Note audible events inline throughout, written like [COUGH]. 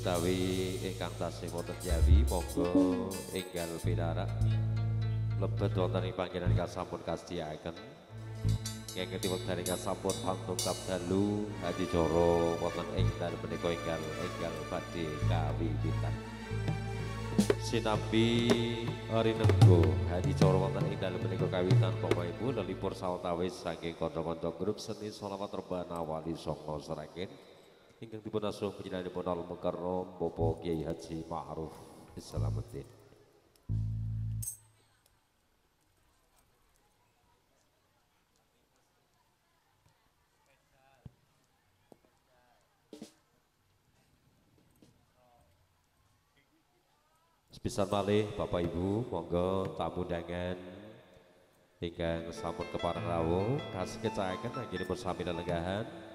Utawi ingkang tasih wonten Jawi, monggo enggal pinarak lebet wonten ing panggenan kasampun kastiyaaken. Ngengeti wekdal ingkang sampun pantun dalu adicara wonten ing dalem menika enggal enggal badhe kawiwitan. Sinambi Rinenggo adicara wonten ing dalem menika kawitan Bapak Ibu lelipur sawetawis saking kanca-kanca grup seni Solawat Rebana Wali Songo Seragen ingkang dipun asuh panjenenganipun Al Mukarram Bapak Kiai Haji Ma'ruf Islamuddin. Sebisa malih Bapak Ibu, monggo tamu undangan ingkang sampun kepareng rawuh kasih kecayaken anggenipun sami lelenggahan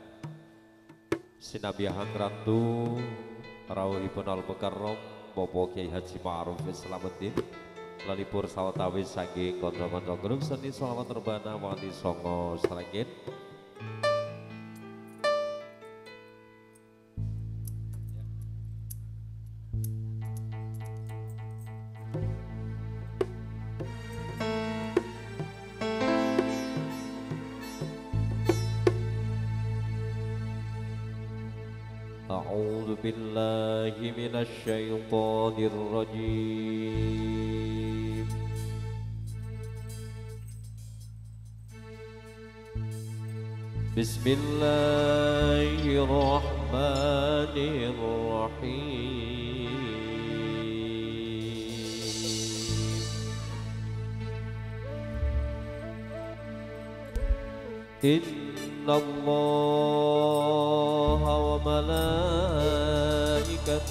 Sinabiahang Ratu rawuhipun Al Mukarram Bapak Kiai Haji Ma'ruf Islamuddin lalipur sawetawis saking kanca-kanca grup seni selawat rebana Wali Songo Sragen الشيطان الرجيم. بسم الله الرحمن الرحيم. إن الله وملائكته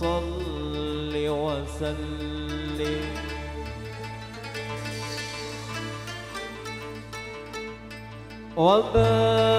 صل وسلم. وبارك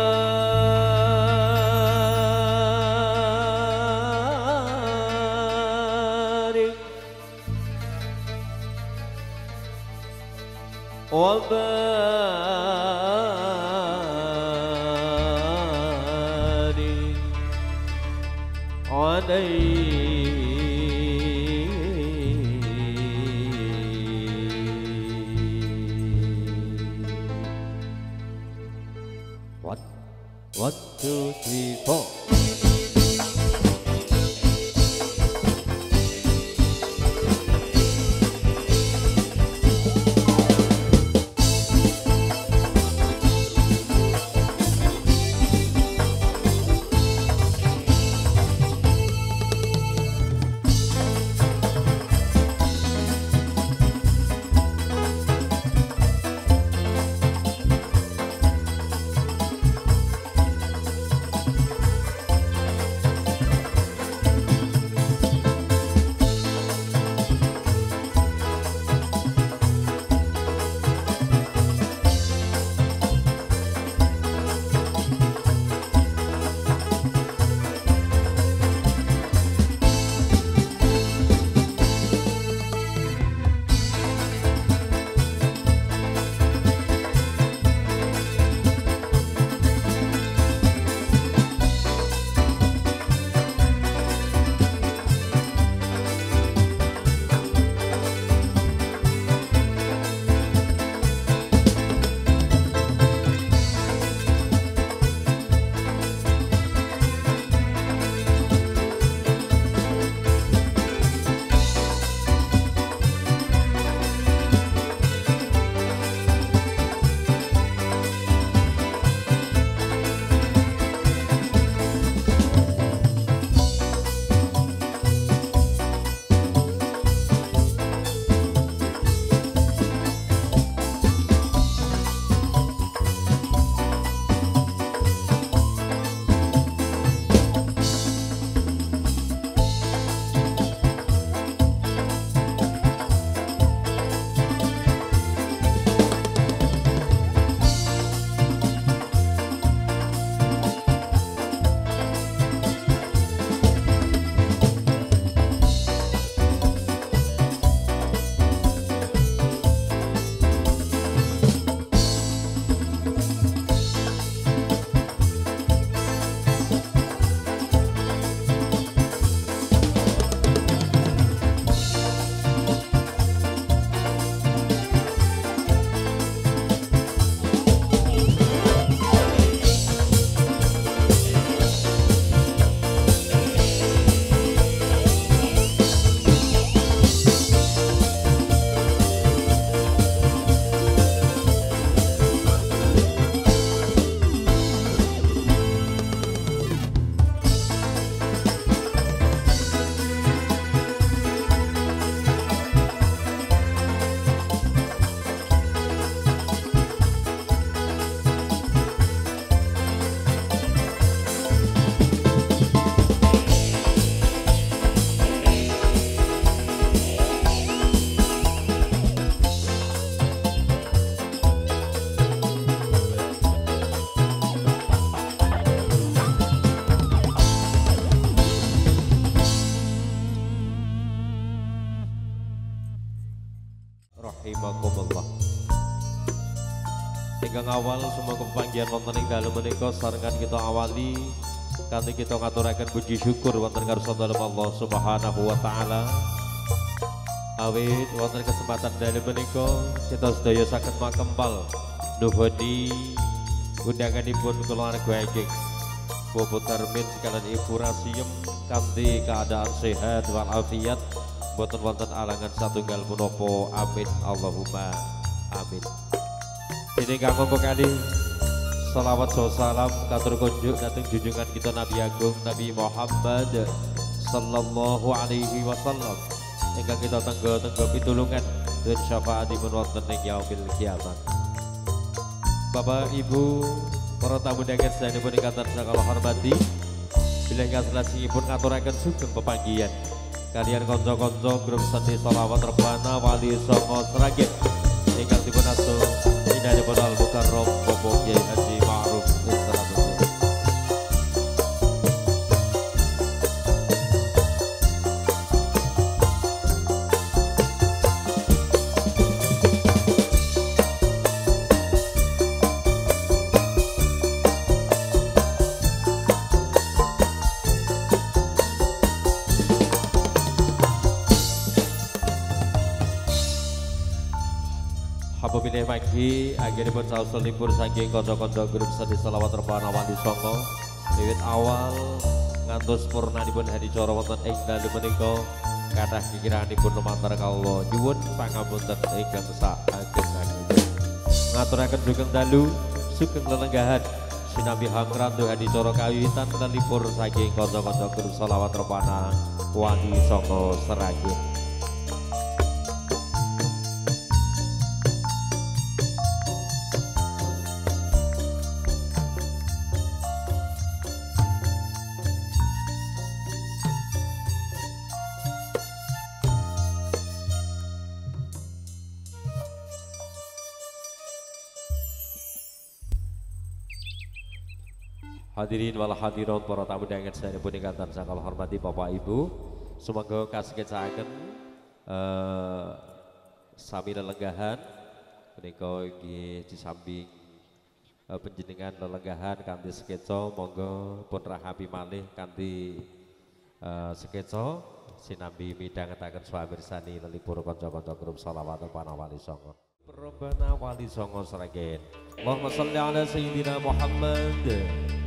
awal semua kepanggian wonten ing dalem menika sarengan kita awali kanthi kita ngaturaken puji syukur wonten karsa dalem Allah Subhanahu wa taala. Awit wonten kesempatan dalem menika kita sedaya saged makempal nuhuni undanganipun keluarga Eging. Bobo Termin sekalian Ibu Rasiem kanthi keadaan sehat walafiat boten wonten alangan satunggal punapa amin Allahumma amin. Ini kanggo kali salawat salam katur kunjuk datang junjungan kita Nabi Agung Nabi Muhammad sallallahu alaihi wasallam. Hingga kita tenggo tenggo pitulungan. Dan syafaatipun wonten ing yaumil kiamat. Bapak Ibu para tamu dagen sedaya ikatan sakala hormati. Bila pun ngaturaken sugeng pepanggian. Kalian konco-konco grup seni salawat rebana wali songo seragit. Ingkang dipun Indah Al Mukarram Bobo Kiai Apabila pagi akhirnya pun saus libur saking kondo-kondo grup seni selawat rebana wali songo. Wiwit awal ngantos purna pun hari coro wonten ing dalu menika kathah kikiranipun lumantar kawula. Nyuwun pangapunten ingkang sak ageng-ageng ngaturaken dukung dalu sugeng lelenggahan. Sinambi hamrandu hadi coro kawitan libur saking kondo-kondo grup selawat rebana wali songo seragin Hadirin wal hadirat para tamu dengan saya pun ingkang sakal hormati Bapak Ibu. Semoga kasih kecaken uh, sami lelenggahan menika di samping uh, penjenengan lelenggahan skeco monggo pun rahapi malih kanthi uh, skeco sinambi midhangetaken swawirsani lelipur kanca-kanca grup selawat panawali songo. Rabbana wali songo sragen. Allahumma sholli ala sayyidina Muhammad.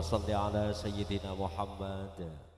Alhamdulillahirrabbilalamin Allahumma salli ala Sayyidina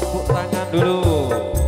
tepuk tangan dulu.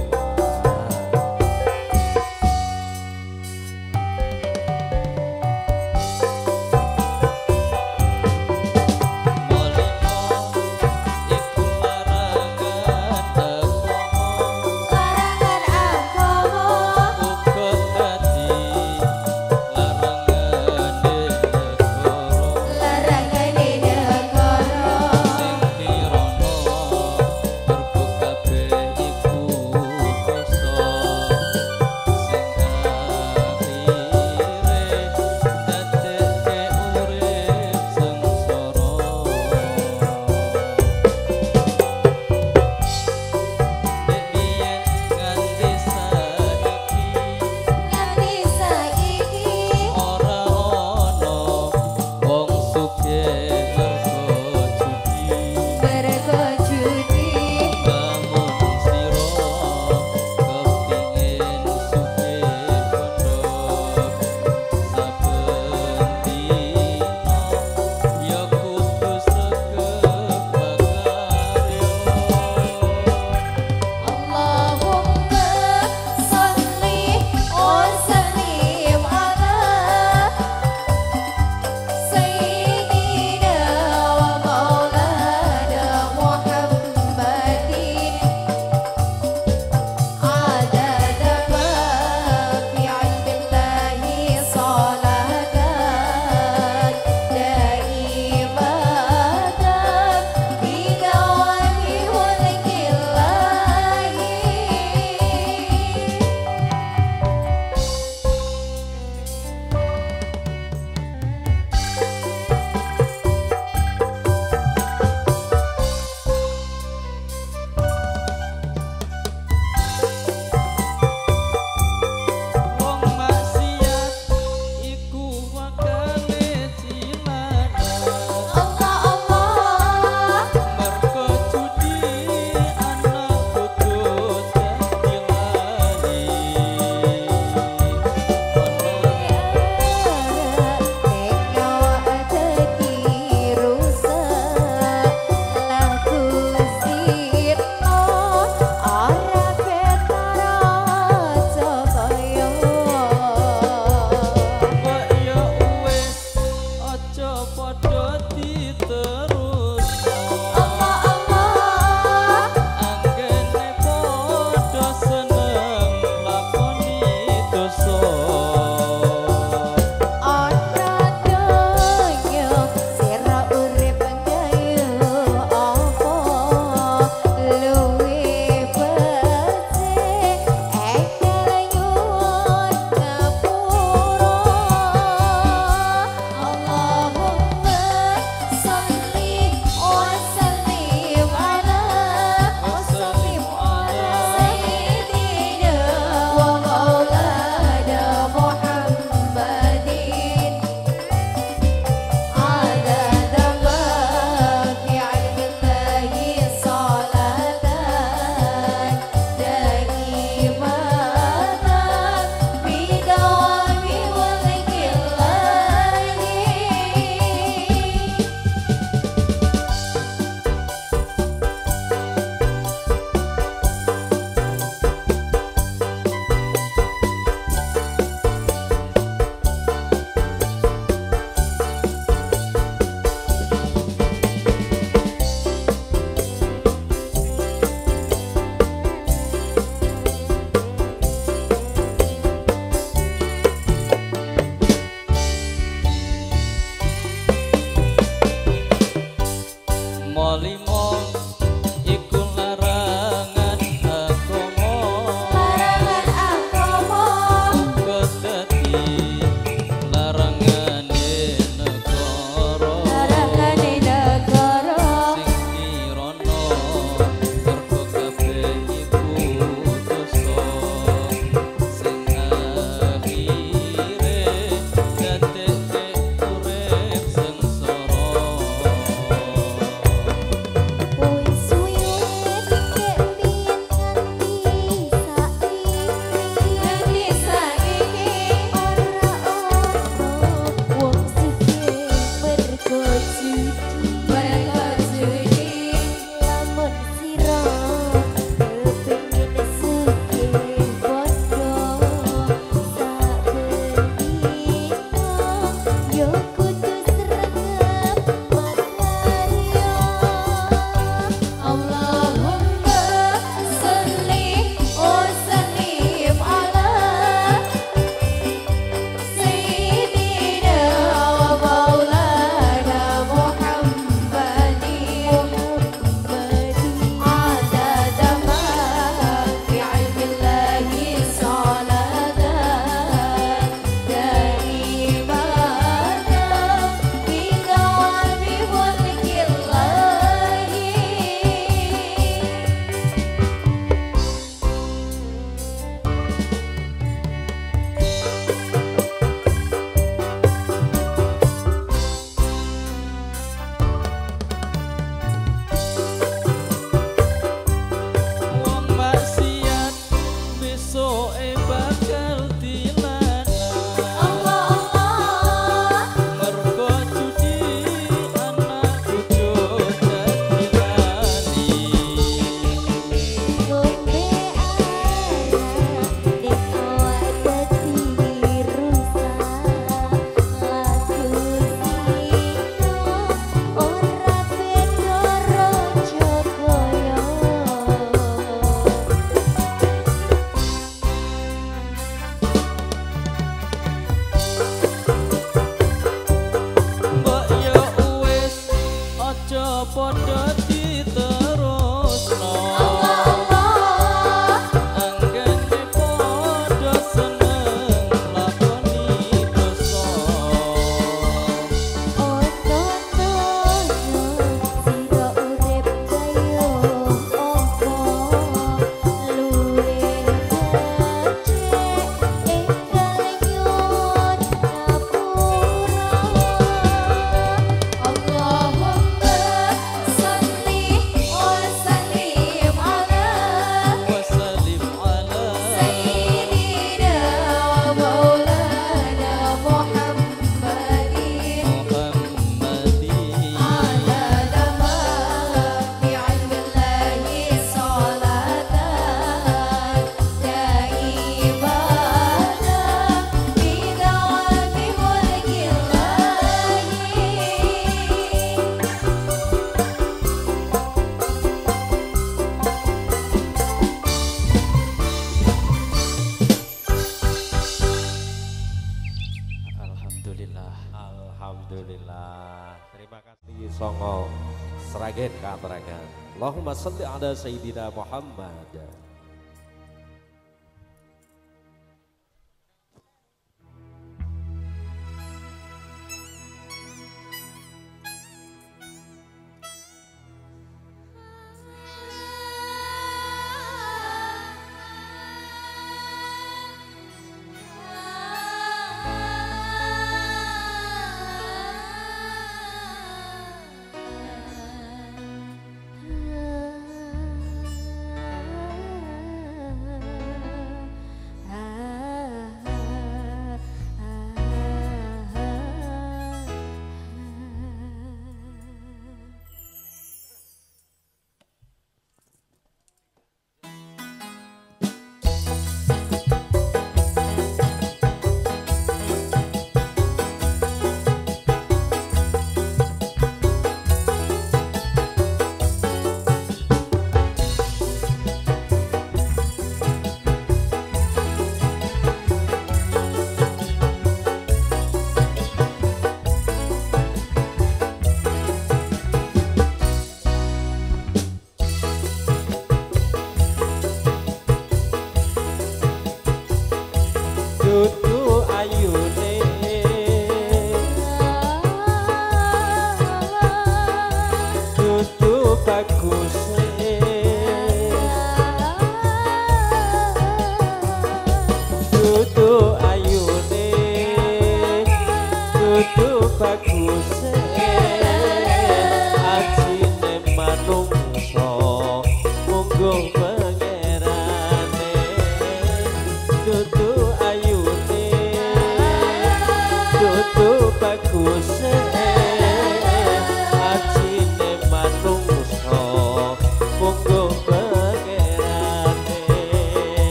Salli ala Sayyidina Muhammad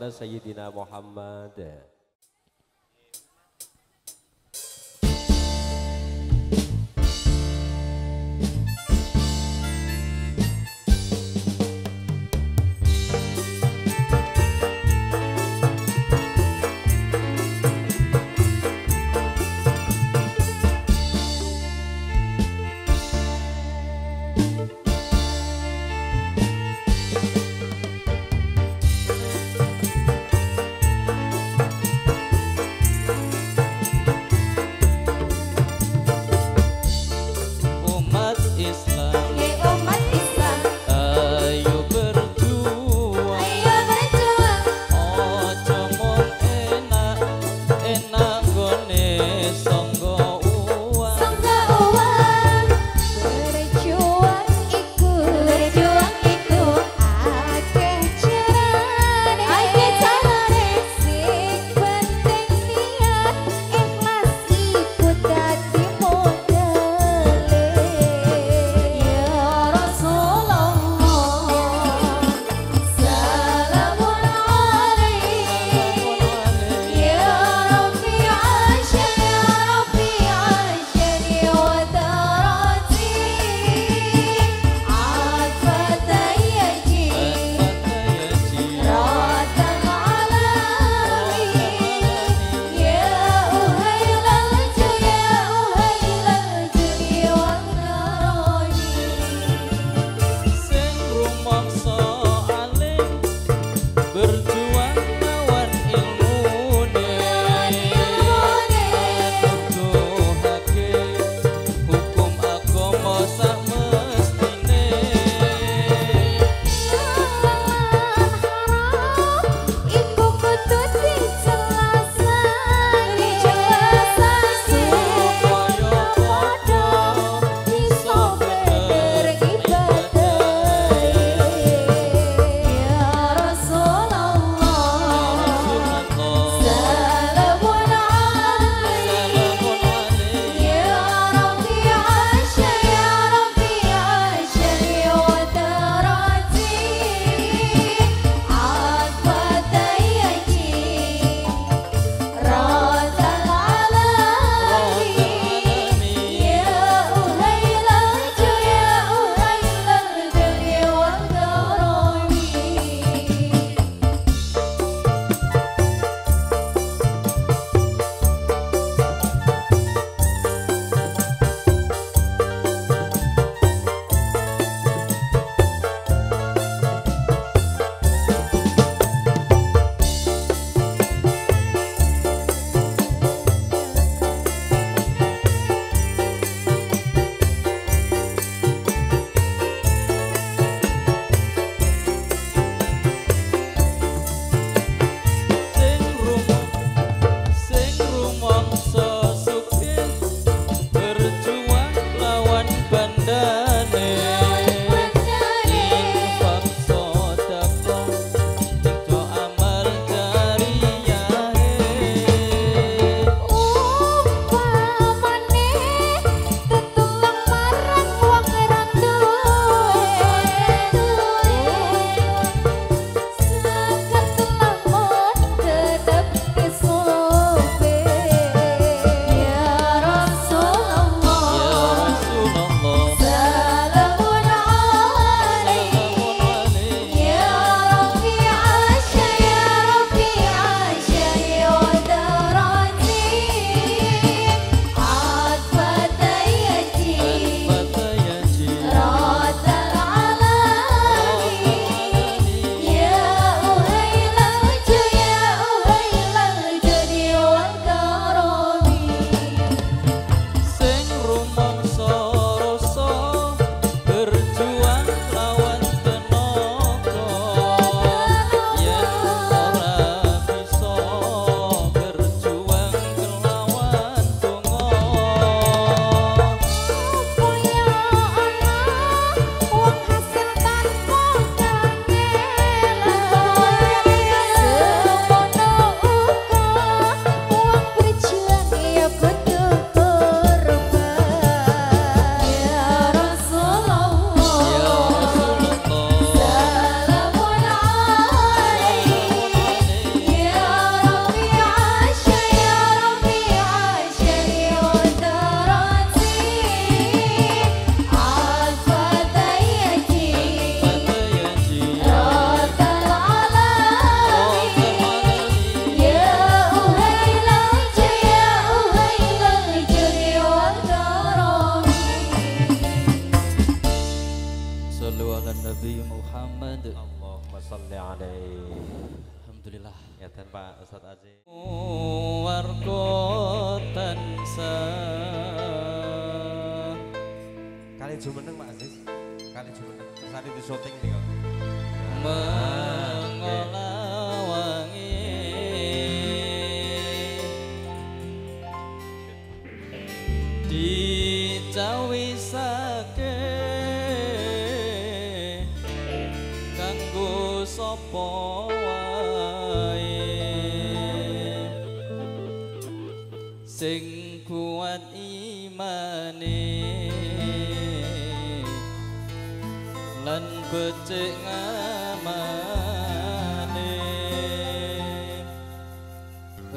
ala sayyidina Muhammad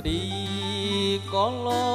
đi con lo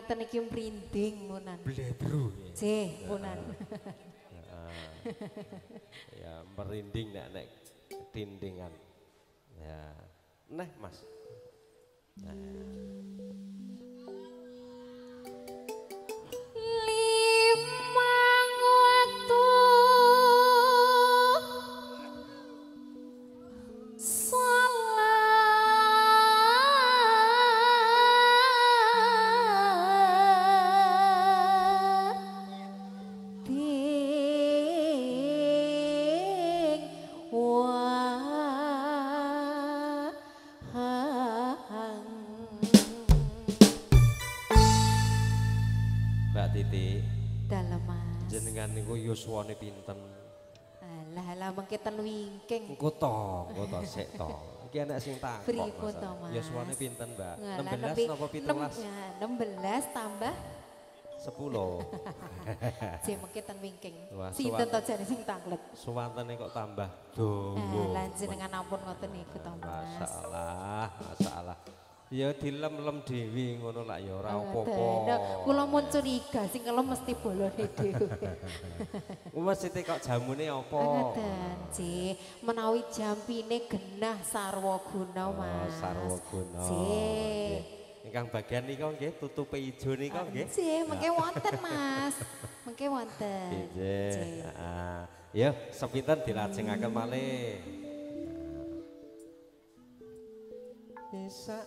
ngeten iki mrinding munan. Blebru. J, munan. ya merinding nek nek tindingan. Ya. Neh, Mas. Limang yuswane pinten? alah alah mengke ten wingking Engko to, engko to sik to. Iki anak sing takok. Pripun to, Mas? Yuswane pinten, Mbak? Ngalah, 16 nepi- napa nem- 17? ya, 16 tambah 10. J mengke ten wingking sinten to jane sing tanglet Suwantene kok tambah dawa. lan jenengan ampun ngoten niku to Mas. Allah, Masya Allah. Ya dilem-lem dewi ngono lah ya ora apa-apa. Kula mun curiga sing kelem mesti bolone dhewe. [LAUGHS] Siti kok jamune apa? Ngoten, J. Menawi jampine genah sarwa guna, Oh, Mas. sarwa guna. Ingkang bagian nika nggih tutupe ijo nika nggih. J, mengke wonten, Mas. Mengke wonten. Nggih. J. Heeh. Ya, sepinten dilajengaken malih. Isak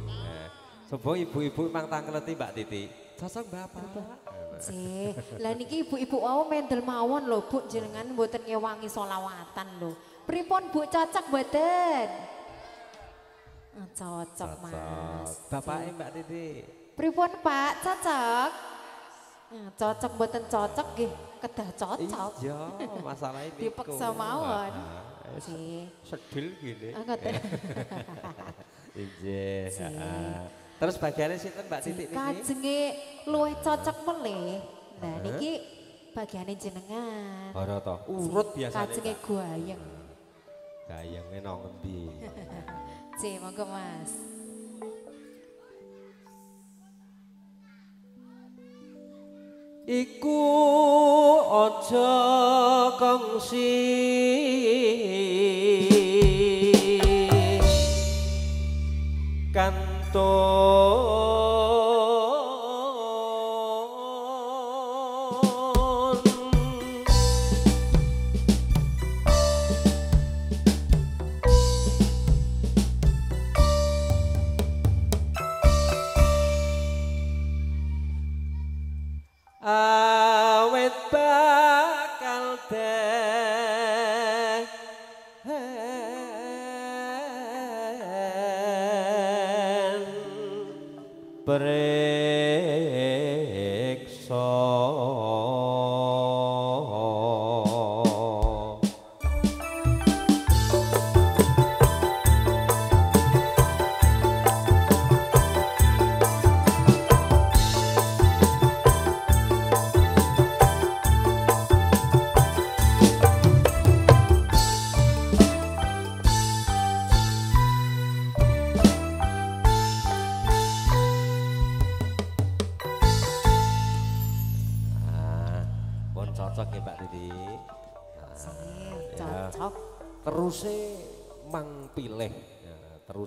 Coba ibu-ibu memang tangkleti Mbak Titi. Cocok Bapak. J, lah niki ibu-ibu wau mendel mawon lho, Bu, jenengan mboten ngewangi solawatan lho. Pripun Bu cocok mboten? Ah, Cocok, Mas. Bapaknya Mbak Titi. Pripun Pak, cocok? Ah, Cocok mboten cocok nggih, kedah cocok. Iya, masalah ini. Dipaksa mawon. Sedil gini. Ah, ngoten. [LAUGHS] Iya. Terus bagiannya sinten Mbak Titi niki? Kajenge luwih cocok melih. Nah niki bagiane jenengan. Ora to. Urut biasane. Kajenge guayeng. Gayenge nang ngendi? [LAUGHS] C, monggo Mas. Iku aja kongsi Cristo.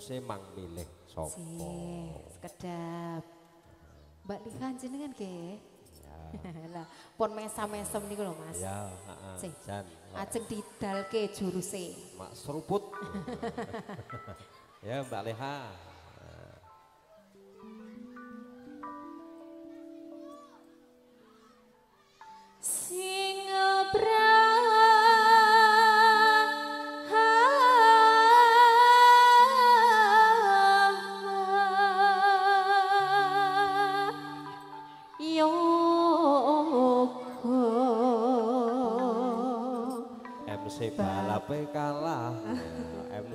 Terusé mang pilih C, sopo. sekedap. Mbak Lihan jenengan ke? Ya, [LAUGHS] Lah, pun mesam-mesem niku lho Mas. ya, heeh. Jan, Ajeng didalke juruse. mak seruput. [LAUGHS] ya Mbak Leha. Sing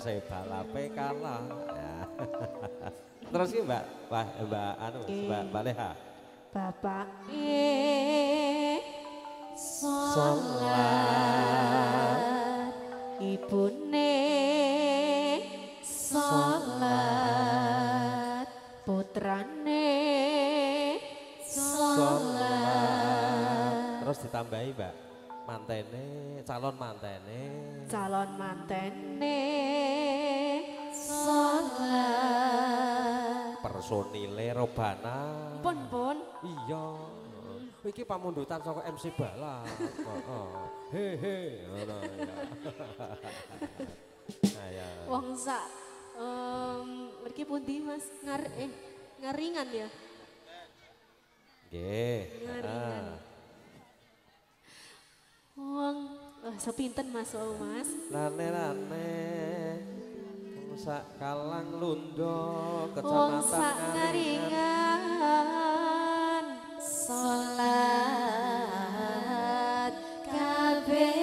Ya, MC balape kalah. Ya. [LAUGHS] Terus ki Mbak, Mbak, Mbak anu, Mbak Mbak Leha. Bapak e salat ibune salat putrane salat Terus ditambahi Mbak, mantene, calon mantene. calon mantene salat personile robana. pun pun Iya. Iki pamundutan saka MC Bala. Heeh. He he ngono ya. Wong sak em mriki pundi Mas ngar eh ngaringan ya Nggih. Ngaringan. Ah. Wong oh, sepinten Mas oh Mas. Lane lane. Sak kalang lundo Wong kecamatan sak Ngaringan. salat kabeh.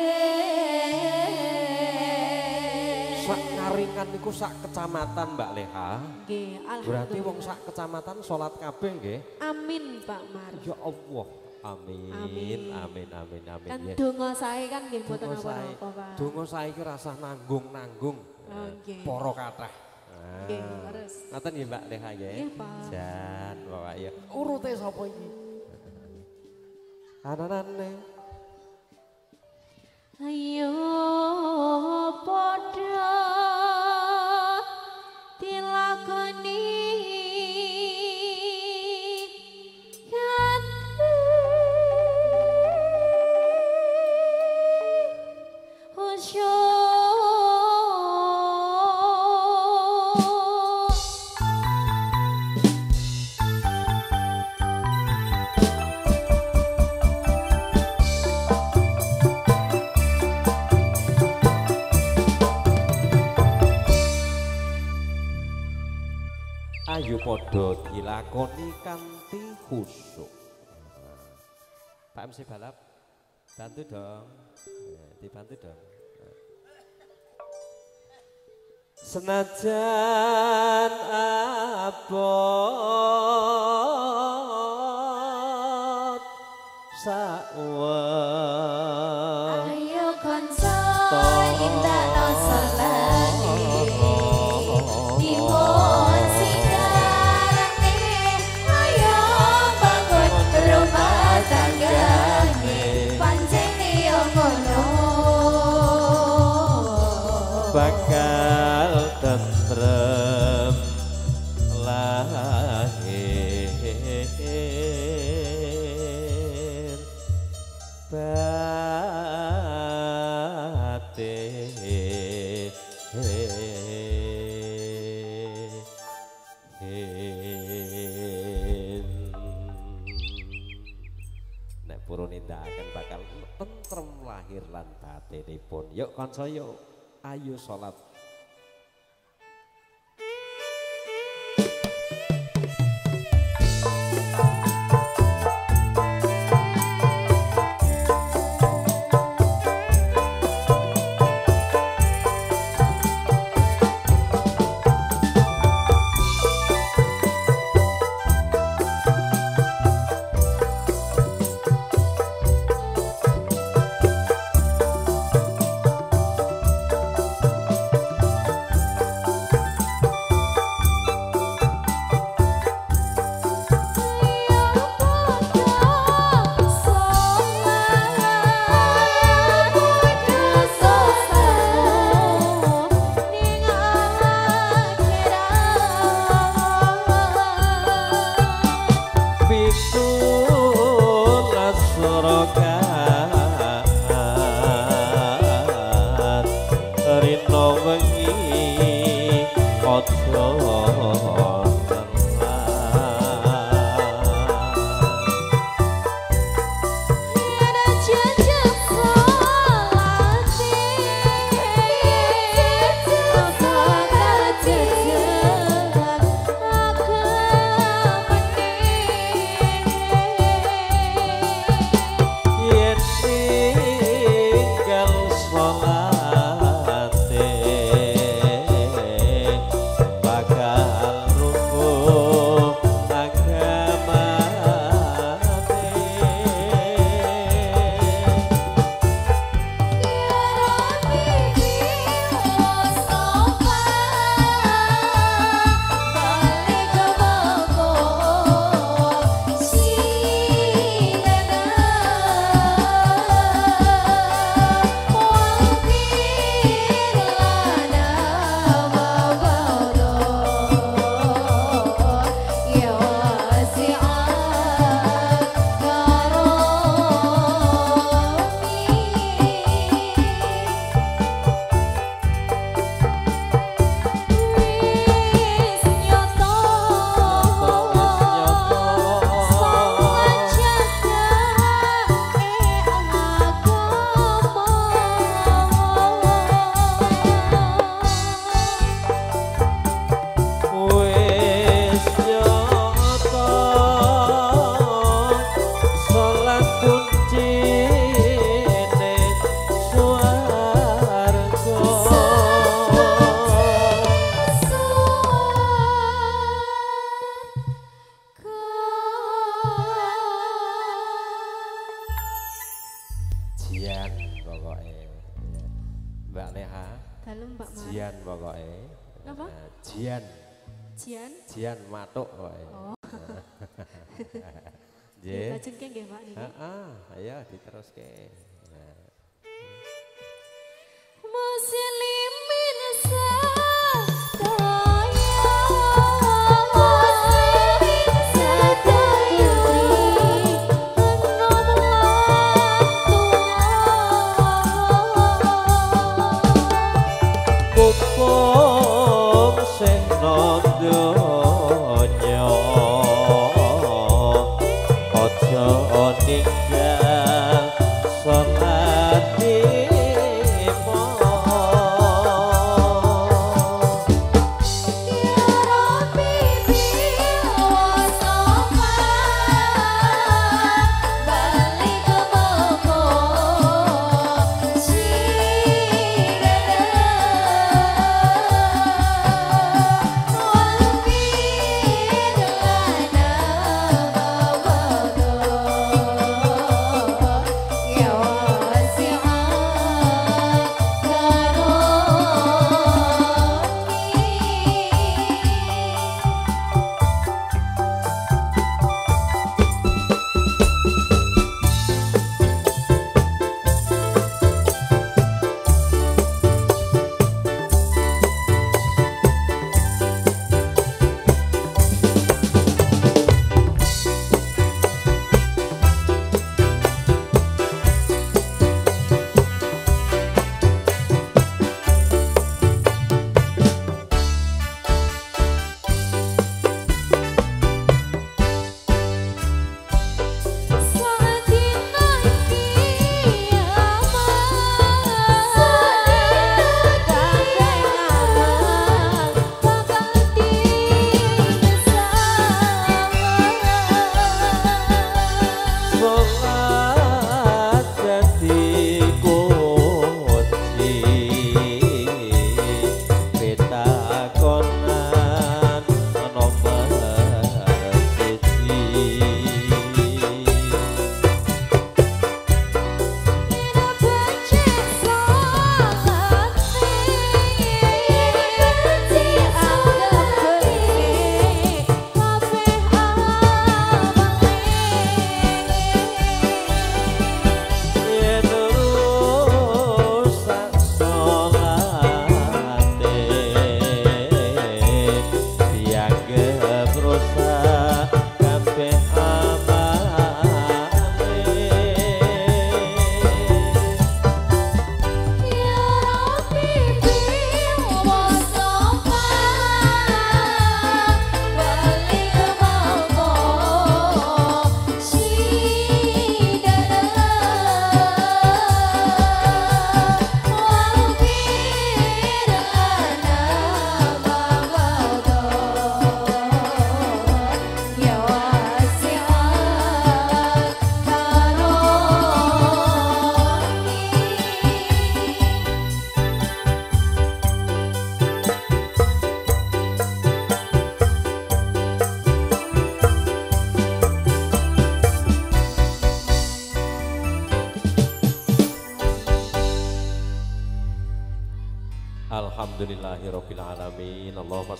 Sak Ngaringan niku sak kecamatan Mbak Leha. Nggih, Berarti wong alhamdulillah. sak kecamatan salat kabeh nggih. Amin Pak Mar. Ya Allah. Amin. Amin. Amin amin amin. Kan ya. donga sae kan nggih mboten sae. apa-apa Pak. Donga saiki rasah nanggung-nanggung. Oh, nggih. Para kathah. Nggih, leres. Ngoten nggih Mbak Leha nggih. Nggih, Pak. Jan Bapak ya. Urute sapa iki? Ananane. Ayo padha Padha dilakoni kanthi khusyuk. Pak MC balap bantu dong. Ya, dibantu dong. Senajan abot sawen batinipun. Yuk kanca yuk. Ayo salat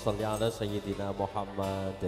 Shalli ala sayyidina Muhammad.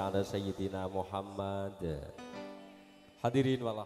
Ala sayyidina Muhammad. Hadirin wallah.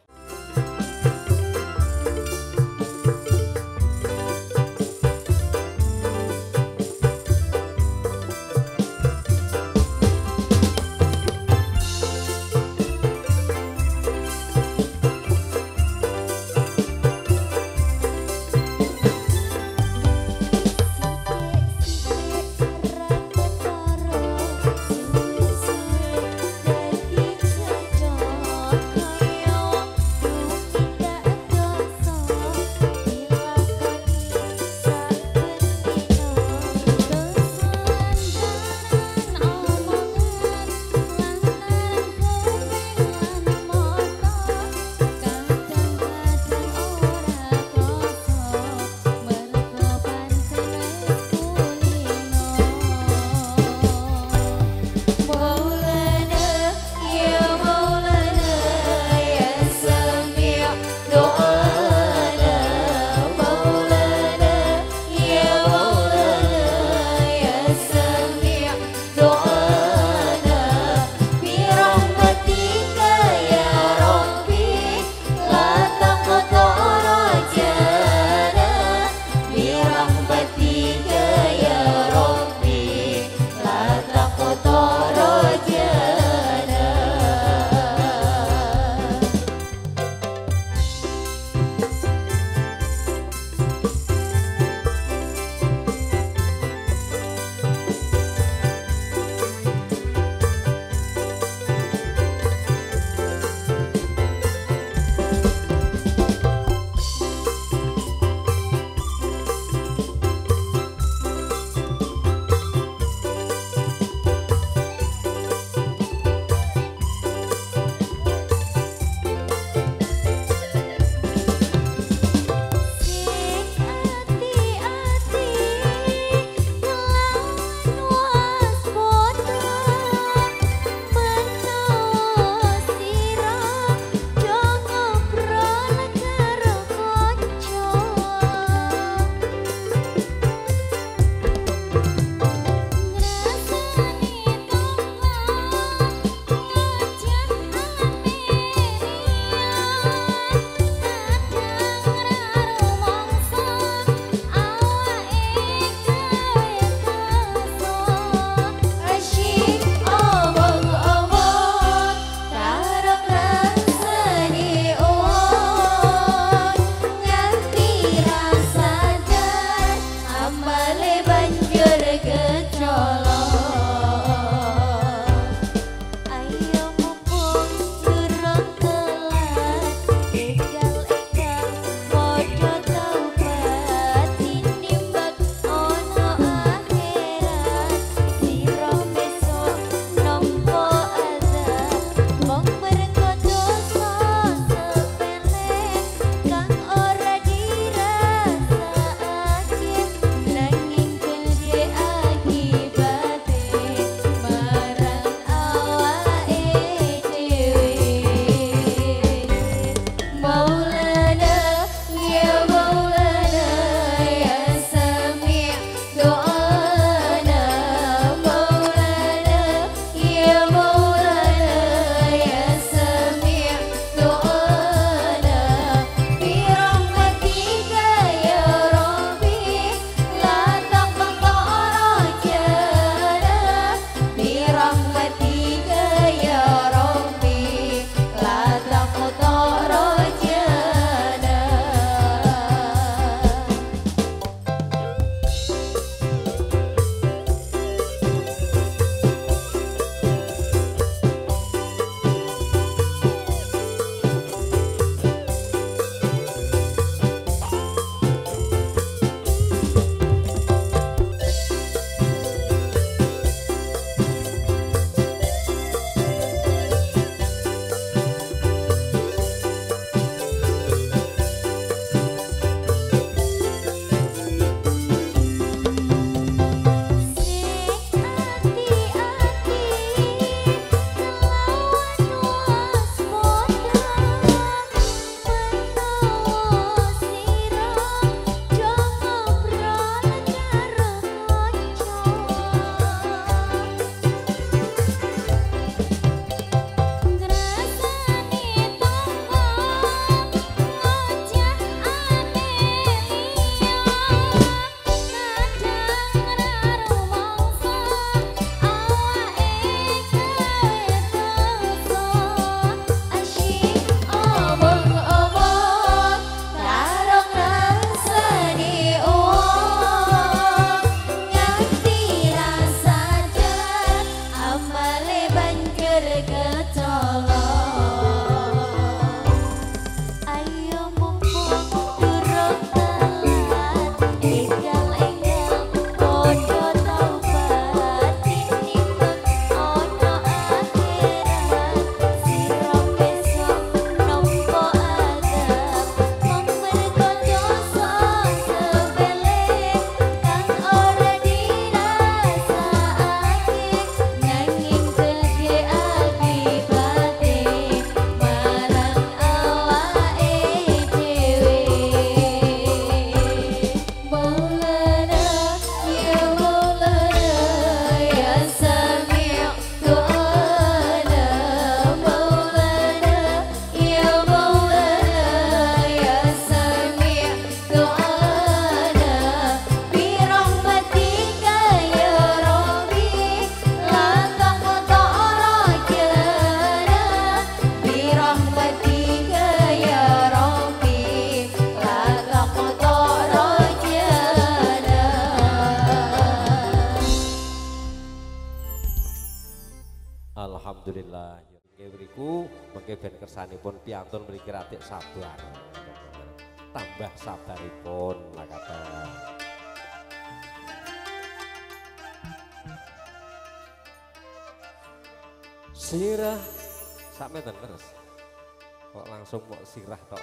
sirah tok.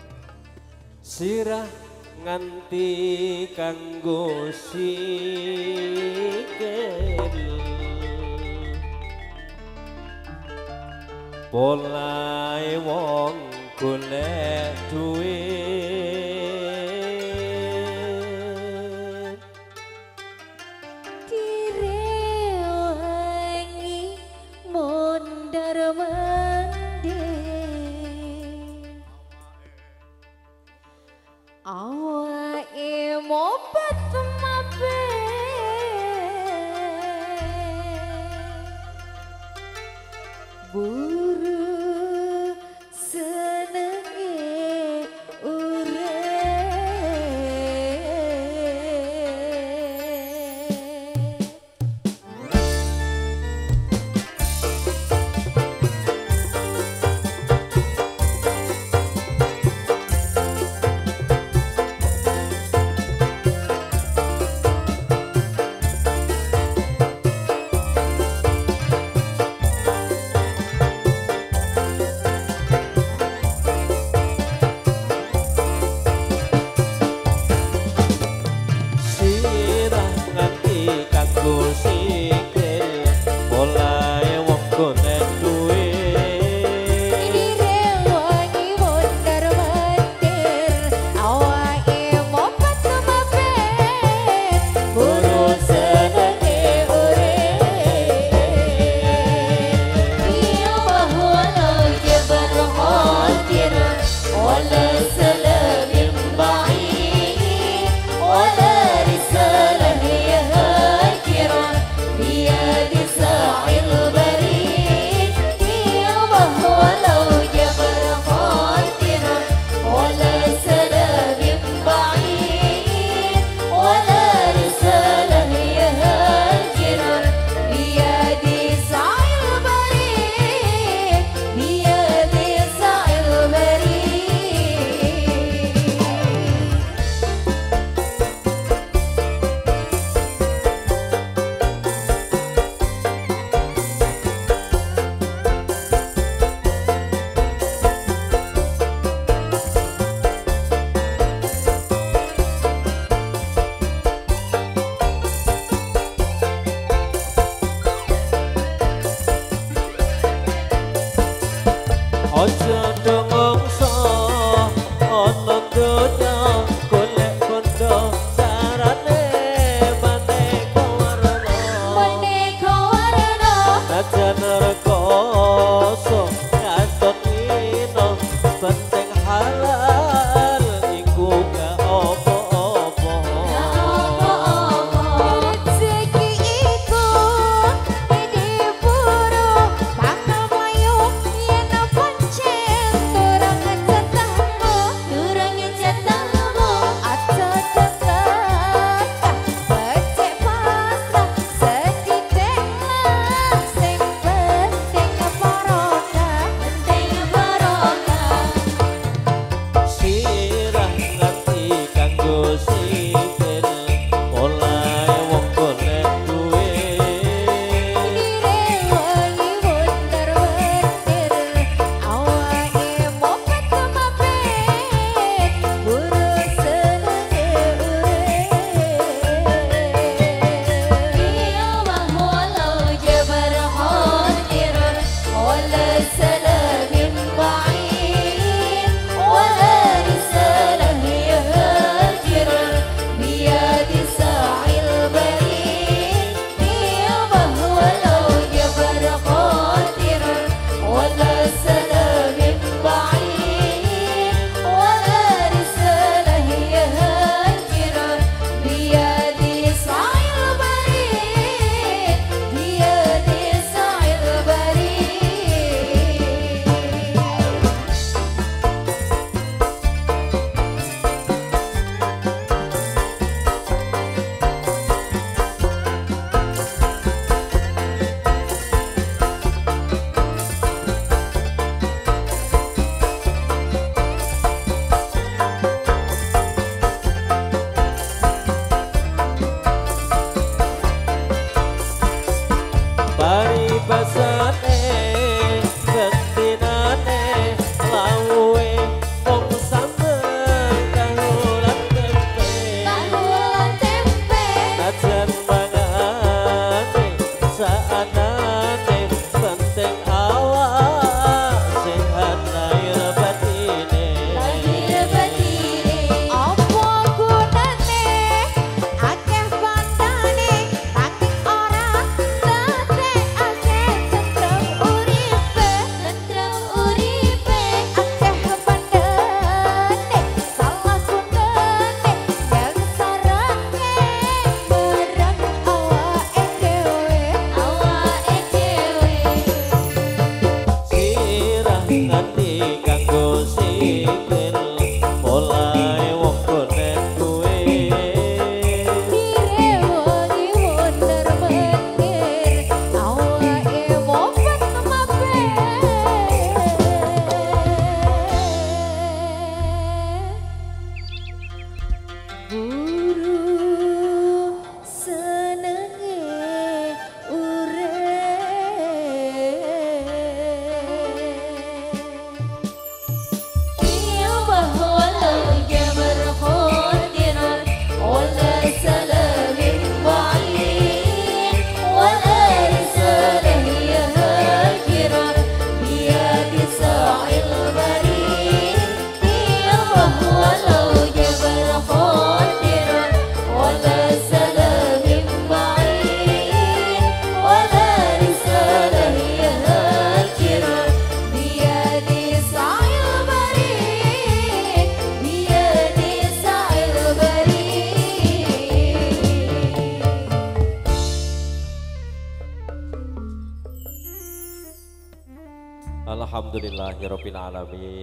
[LAUGHS] sirah nganti kanggo sikil Polae wong golek duit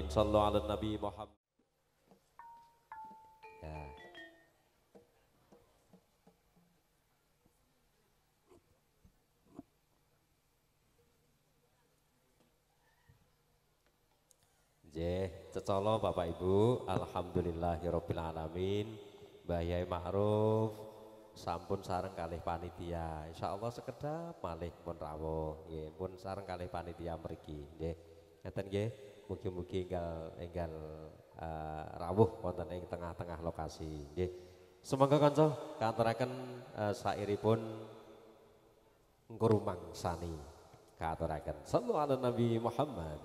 Sallu ala Nabi Muhammad. Ya. Cecolo Bapak Ibu, alhamdulillahirabbil alamin. Mbah Ma'ruf sampun sareng kalih panitia. Insyaallah sekedap malih pun rawuh nggih, pun sareng kalih panitia mriki nggih. Ngeten nggih, mugi-mugi enggal enggal uh, rawuh wonten ing tengah-tengah lokasi nggih. Semoga kanca katuraken uh, sairipun ngurumang sani katuraken. Sallu ala Nabi Muhammad.